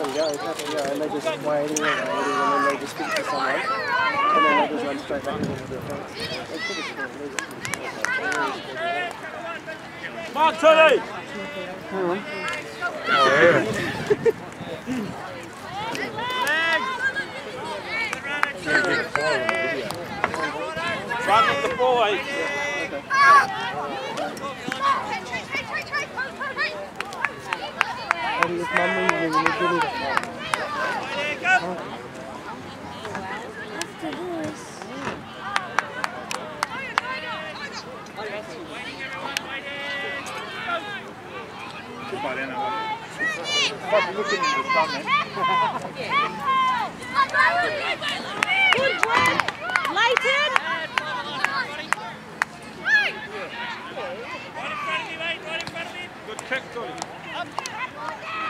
them go, tap them go, and they just waiting and waiting, and then they just speak to someone, and then they just run straight back into the fence. It's pretty cool. These are pretty cool. Come on, Tony! Run with the boys. And if mum was ringing, me, give me the phone. Good work, Leighton. Good kick, Tony.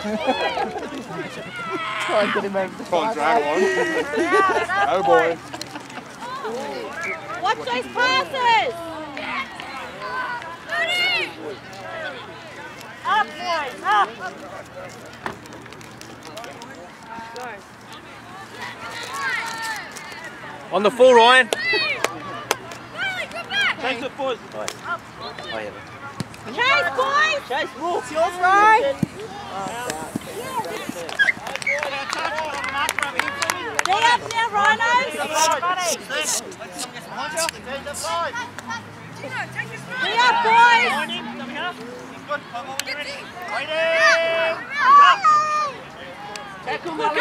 Try and get him over the Can't drag one. oh boy. Watch those passes. Up, boys, up. On the full, Ryan. Take the boys. Chase, boys. Chase, move. It's yours, Ryan. Stay up now, Rhinos. Stay up, boys. Go, boy. Tackle. Go, go,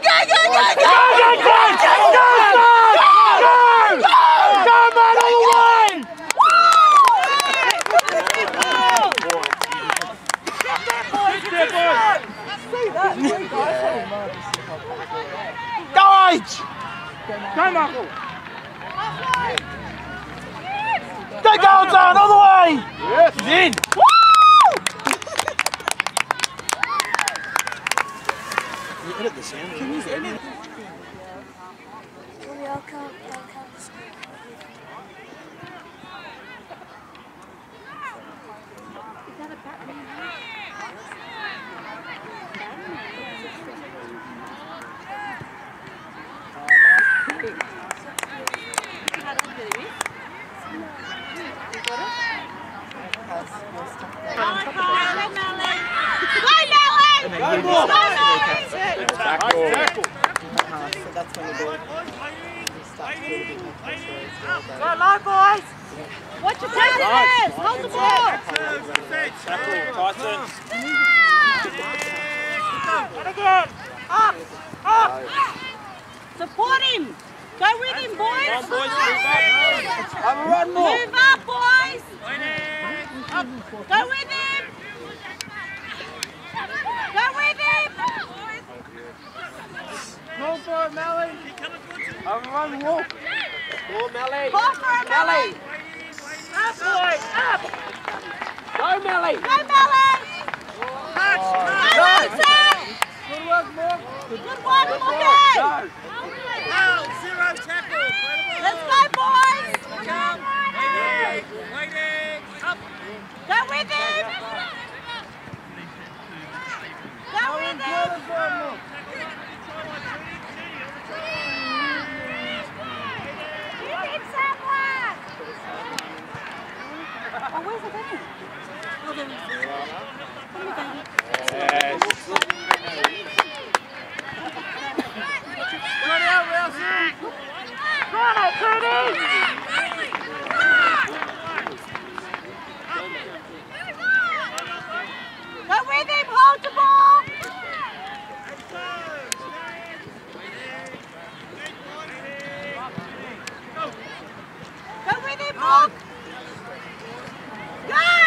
go, go, go, go. Come on, all the way! Go, Michael! Go, go, all the way! Yes, he's in! The ball. Support him. Go with him, boys. Come on, boys, move up. Have a run more. Move up, boys. Go with him. Go with him. Go for it, Melly. Have a run more. Go, Melly. Call for him, Melly. Up, boys. Up. Go, Melly. Go, Melly. Go, Wilson. Good work, Morg. Good one, Morgan. Go. Let's go, boys. Go with him. Go with him. Give him someone. Oh, where's the baby? Baby. Yes. Run with him, hold the ball. Go with him, Mark. Go!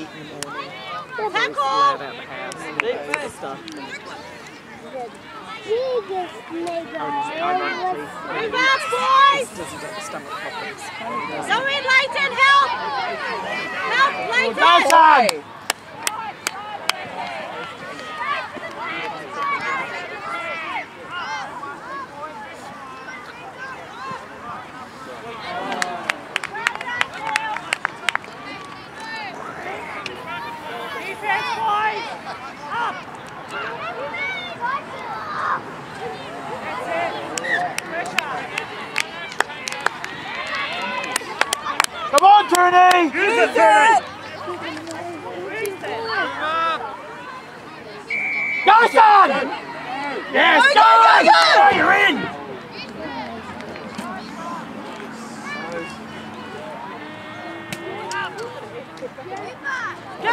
eat in the morning. Tackle! Allowed out the house. Good stuff. Jesus, mega. Ironically, Move out, boys! doesn't get the stomach problems. Go in, Leighton, help! Help, Leighton! Go, son! Defense, boys! Up! Come on, Tony! Use it, Tony. Go, son! Yes, go, go, go! You're in!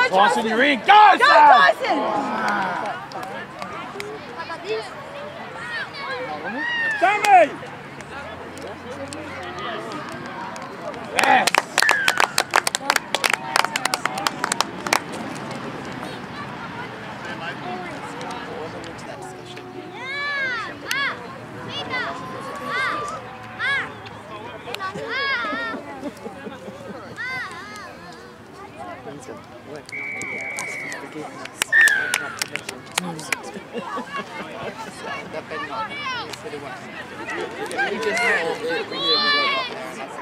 Tyson, you're in. Go, son! Sammy! Yes! Things are working on the uh, asking forgiveness, working on permission. that better not happen. Yes, it won't. You just know that we really got there and that's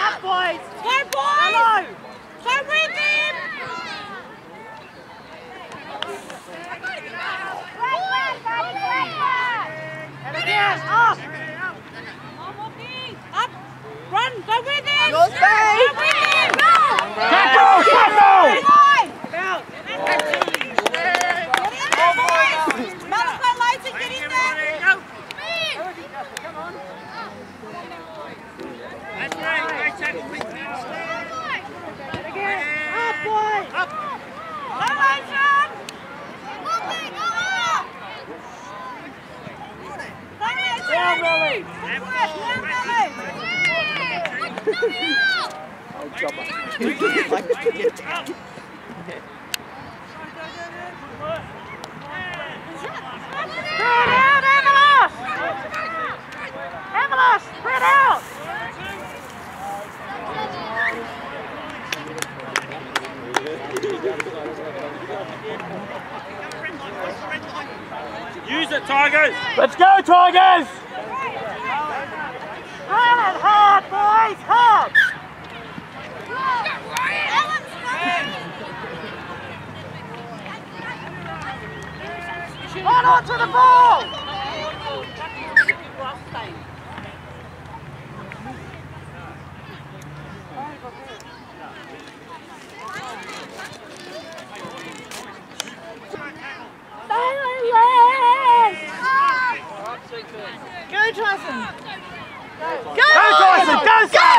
Up, boys! Go, boys! Hello! Go with him! And again, up! Up! Run! Go with him! Go with him! Tackle, tackle! Out! Malachi Leighton, get in there! That's right, right tackle. Up, boys! Up! Go, Leighton! Down, Millie! Down, Millie! like to get down. Spread out, Avalos! Avalos, spread out! Use it, Tigers. Let's go, Tigers! Run it hard, boys, hard! Hold on to the ball! Go, Tyson! Go! Go, Tyson! Go, son!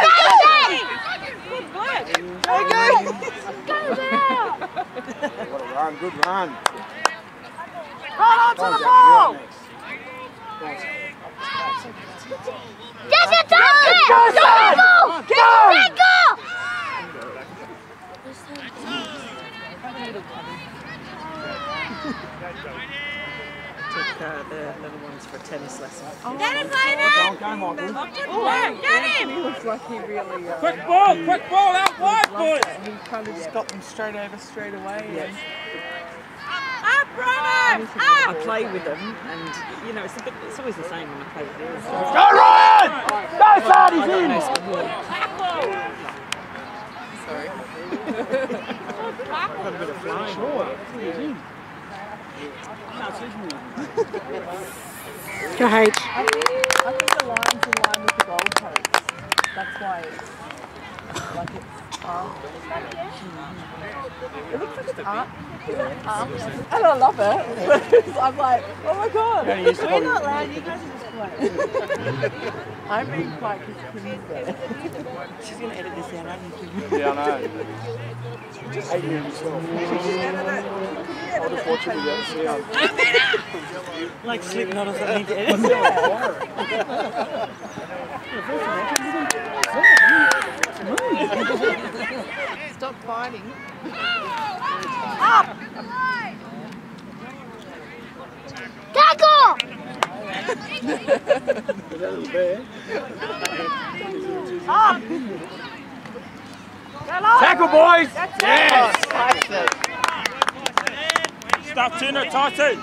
Good work! Go, go! What a run, good run. Hold on to the ball! Get it down! Go, son! Go! Took uh, the little ones for a tennis lesson. Get him, Later! Go, Michael. Good work! Get him! He looks like he really. Uh, Quick ball, quick ball, out wide, boys. He kind of just got them straight over straight away. Yes. Up, Bruno! I play with them, and you know, it's a bit, it's always the same when I play with them. Go, Ryan! Go, son! He's in! Sorry. Got a bit of flying. Go, H. I think, I think the line's in line with the goalpost. That's why it's like it's arm. It looks like it's arm. And I love it. I'm like, oh my god. Only used to We're not loud, you guys are just I'm being quite disappointed there. She's going to edit this out, aren't you? Yeah, I know. Eight years myself. Just watch it without sound. Like Slipknot or something to edit. Stop fighting. Tackle! That was bad. Tackle, boys! Yes! That's it. Stop Tuna, tighten.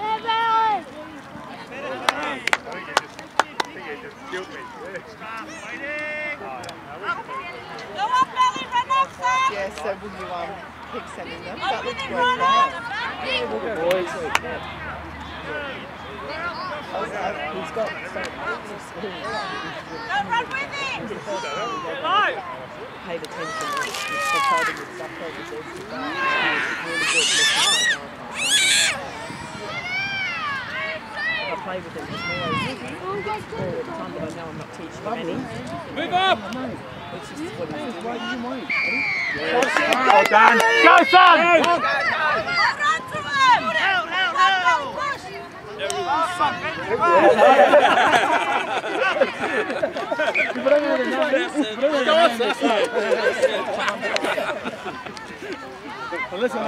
Yeah, Go up, Ellie, run up, Sam. Yeah, so will you um, keep sending them? That Open looks it, great. run right? up. Boys, He's got so much of school. Run with him. Paid attention. It's so proud of his stuff over there. He's really good listening. I play with him. He's always all the time, but I know I'm not teaching him any. Move up. It's just what he's doing. Well done. Go, son! Go. Run to him. Help, help, help. Push. Unless I. Don't know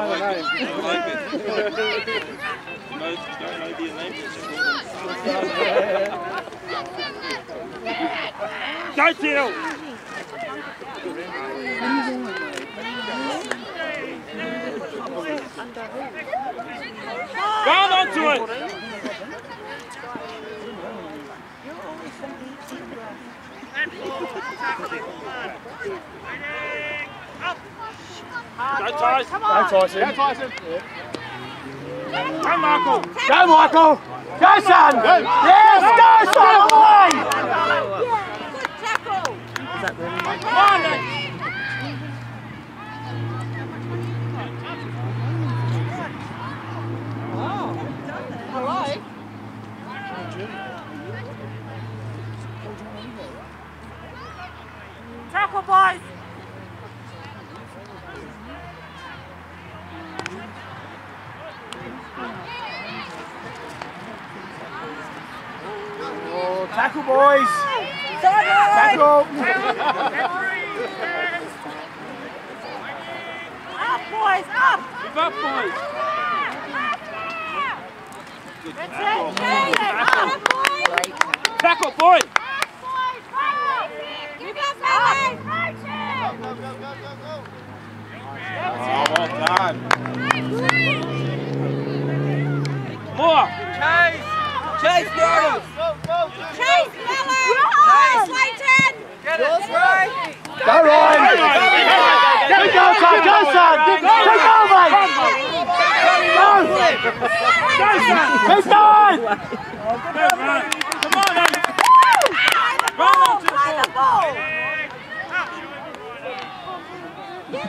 the name. Go, Teal. Onto it. Go, Tyson. Go, Tyson. Go, Tyson. Come, Michael. Go, Michael! Go, son! Yes, go, son! Away! Good tackle. Come on, Tackle, boys. Oh, tackle, boys. Tackle. Up, boys, up. Move up, boys. That's it. Up, boys. Great. Tackle, boy. You got that. Oh, well done. More. Chase, Ronald! Chase, Miller. Slayton. Yours right. Go, Ryan! Go, son! Go, son! Go, mate! Go! Keep going! Go, run. Come on. Run the Play the ball. ball. Get him up.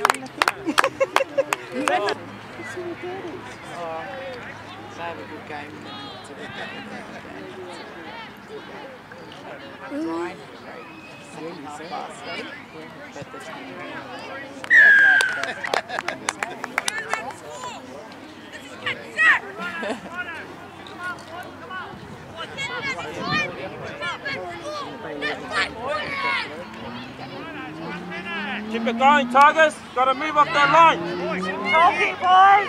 run. They have a good game. and then it's a good game. Brian had a great second half last week, but the team Keep it going, Tigers. Gotta move up that line. Help it, boys.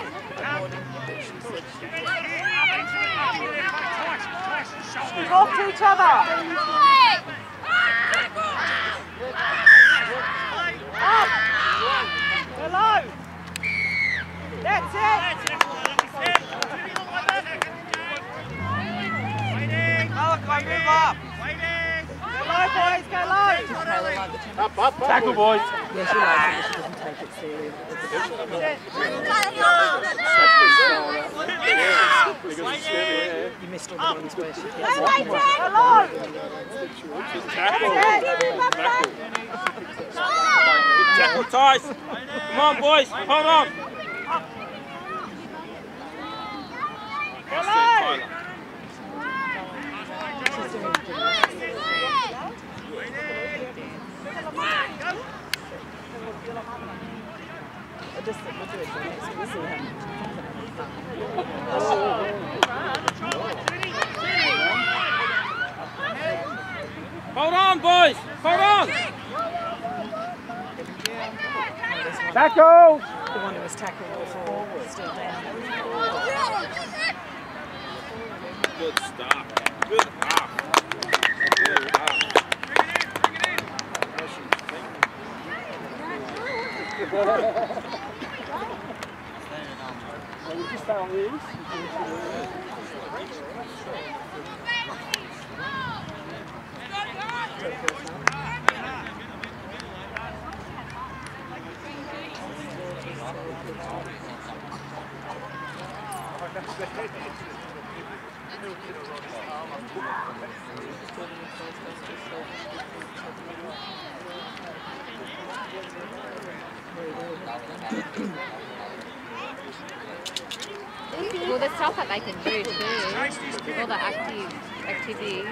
Move off to each other. Up. Hello. That's it. Malachi, move up. Tackle, boys. Yeah, she likes it, she doesn't take it serious. You missed all the ones where she Tackle. Tackle, Tice. Come on, boys. Hold on it, Tyler. she's doing gymnastics. I just think we'll do it gymnastics. We'll see how Hold on, boys. Hold on. Tackle! the one who was tackling before was still there. Good stuff. Good half. Good half. And you just found these. Well, there's stuff that they can do too. All the active activities.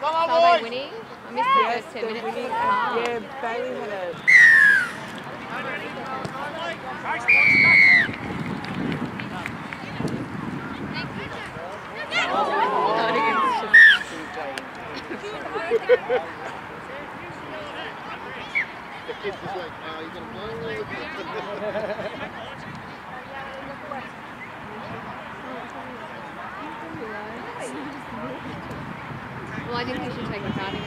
So are they winning? I missed the Yes, first 10 minutes. winning. Ah. And, yeah, Bailey had a The kid was like, oh, you gonna blow? Well, I think we should take a part in it.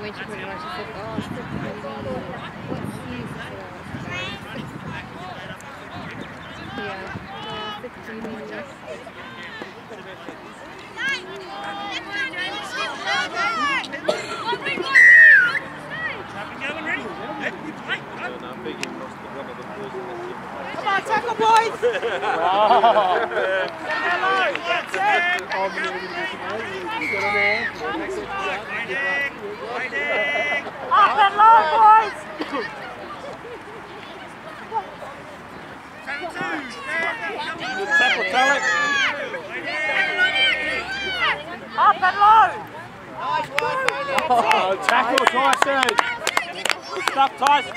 When she put it on, she said, oh, it's so pretty. What's this? Yeah. Yeah, it's pretty. And I think he lost the one of the boys in the team. Come on, tackle, boys! Up and low, boys! Good tackle, Talent. Up and low! Oh, tackle, Tyson! Good stuff, Tice.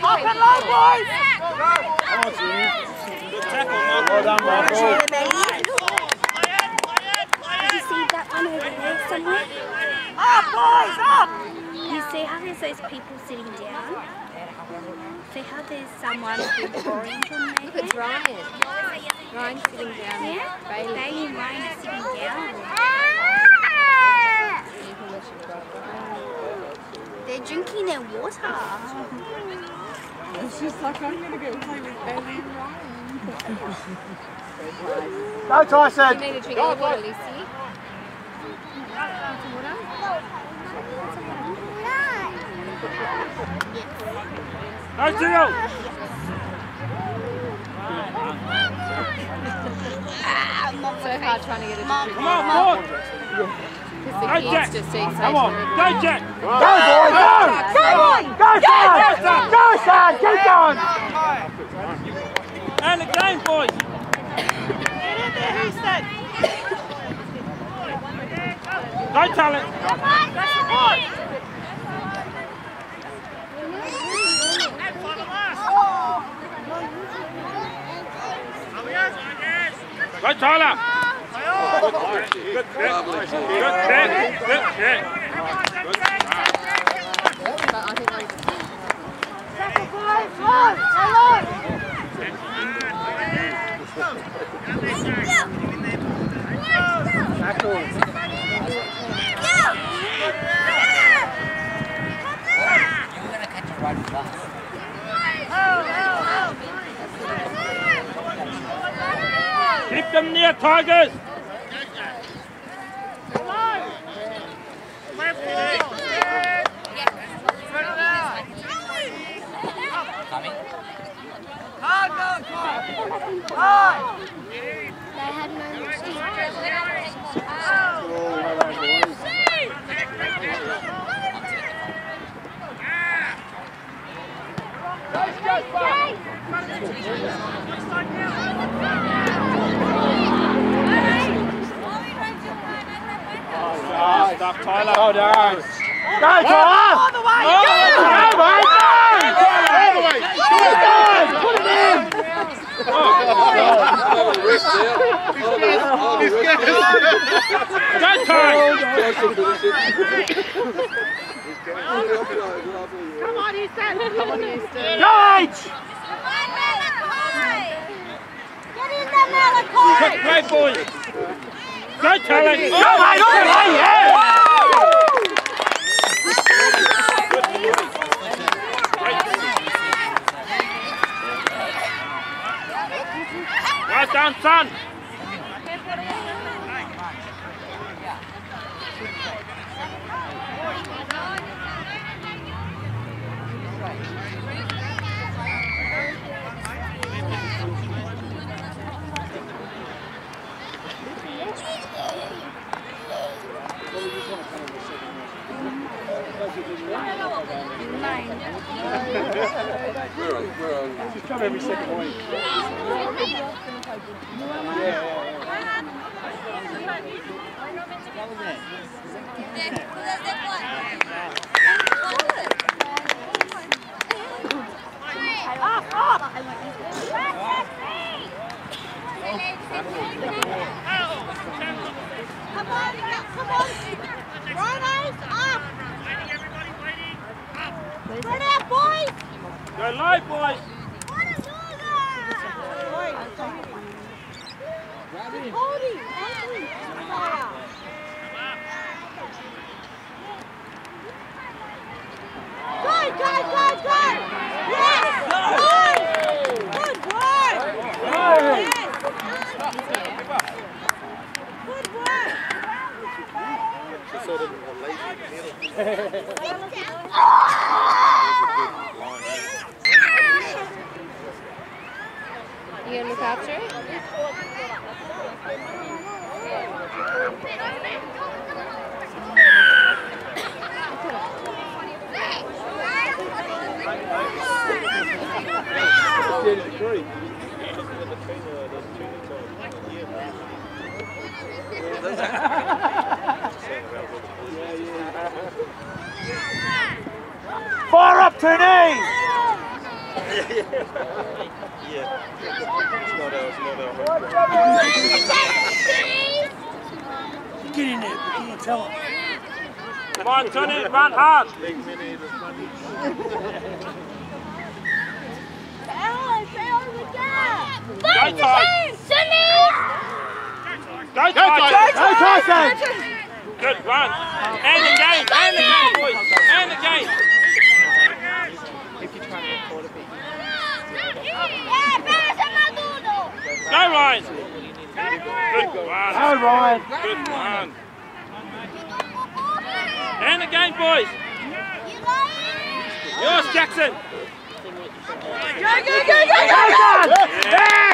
Up and low, boys! Good tackle, Michael. Well done, Michael. Did you see that one over there somewhere? Up, boys, up! You see how there's those people sitting down? See how there's someone with orange on their It's head? Ryan. Ryan's sitting down. Yeah? Bailey. Bailey and Ryan are sitting down. They're drinking their water. She's like, I'm going to go play with Bailey and Ryan. Go, You Tyson! need to drink more water, Lucy. Go, Gino. So hard trying to get it to drink. Come on, forward. Because Go, the kids Jack. just eat Come on. Go, Jack. Go, boys, go! Come on! Go, son! Go, son! Keep going! And the game, boys. Get in there, Houston! Go, Talent. Go, Tyler. Good kick. Good kick. Good kick. Good kick. But I think they Tackle, corner. You're gonna catch a ride with us. Keep them near Tigers. Coming. They had no machine. You gonna look after it? A degree. Fire up, Tony! Get in there, but you tell him. Come on, Tony. Run hard. Ellen, stay over there! Go, Ty. Go, Go, Ty. Tyson! Good run. And again. And again, boys. And again. Go, Ryan. Good run. Go, Ryan. Good run. And again, boys. Yours, Jackson. Jason! Yeah!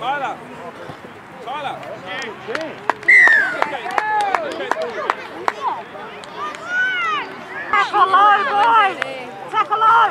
Tyler. Tyler. Tackle low, boys! Tackle low!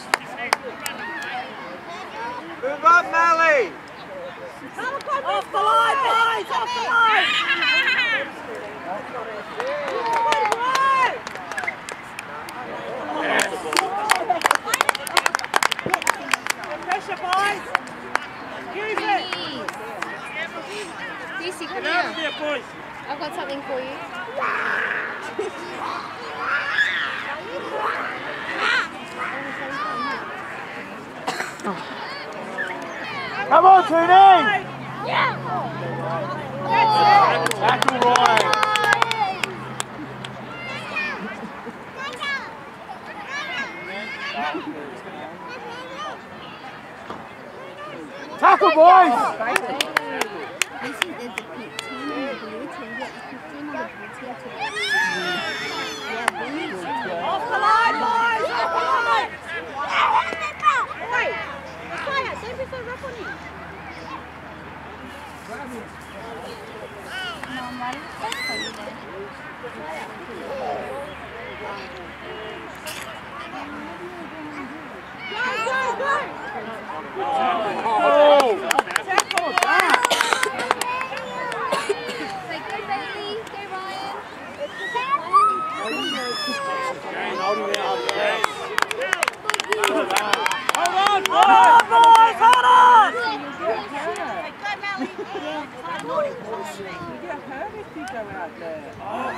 Move up, Melly! Off the line, boys! Off the line! Pressure, boys! Use it! Cece, come here. I've got something for you. Come on, Toonie! Tackle Ryan. Tackle, boys! This is the pink team and the blue team. Yeah, the pink team and the blue team too. Yeah, blue Off the line, boys! Off the line! Wait, Fire, don't be so rough on him. No, I'm not even supposed to you there. Go, go, go! Oh! Say, go Bailey, go Ryan. Hold on, boys. Hold on, boys! Hold on! You get hurt if you go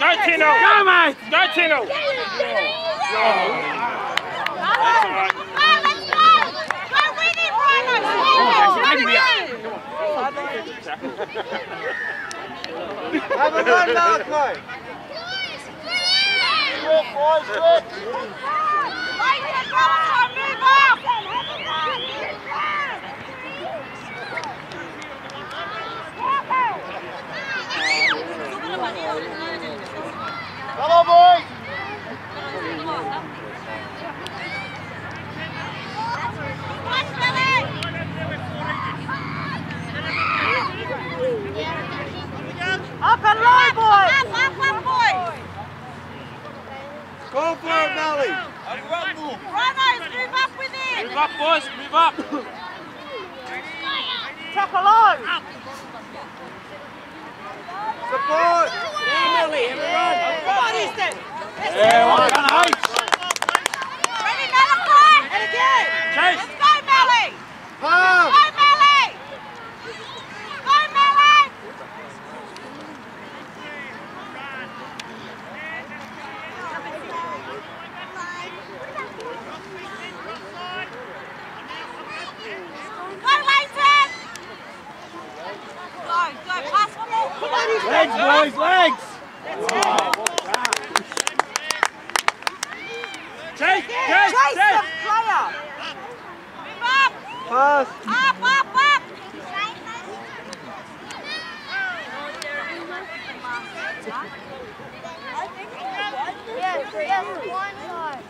Go, Tino. Go, mate! Go, Tino. That's all right. Have a run, Marco! Quick, boys, quick! Come on, boys! Up and low, boys! Up, up, up, boys! Go for it, Melly! Runners, move up with it! Move up, boys. Move up. Tackle low! Support! Come on, Easton! Yeah, well done, H! Ready, Malachi? And again! Chase. Let's go, Melly! Pass! Go, Melly! Go, Melly! Go, Leighton! Go, go, pass one more. Come on, Easton. Legs, boys, legs! Chase. Chase Chase. the Chase. player! Move up! Pass! Up, up, up! Yes, yes, one side.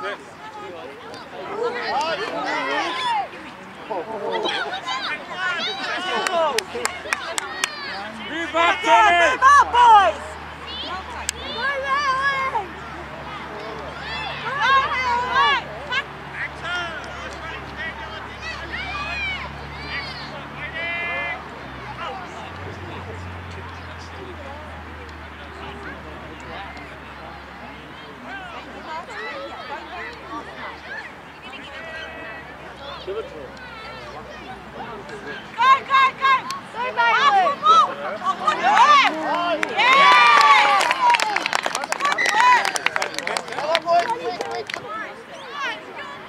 Move up, Yeah, Tommy. move up, boys! Go, go, go! Go, Bailey! Oh, good work! Yeah! Good work! Let's go, boys! Let's go!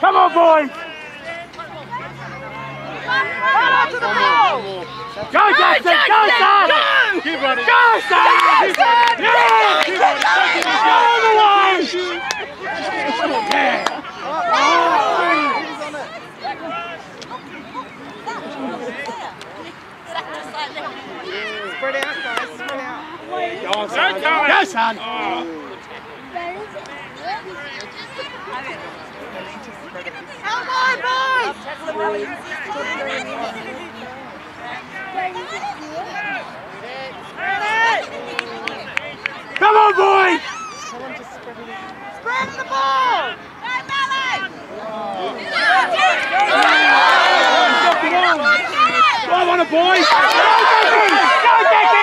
Come on, go, Come boys! to the ball! Go, Jackson! Go, son! Keep running. Go, son! Yeah! All the way! Yeah! Spread out, guys. Spread out. Go son! Go, son! Come on, boys! Come on, boys! Spread the ball! Go, Melly! Come on, boys! Go, Dickie! Go, Dickie!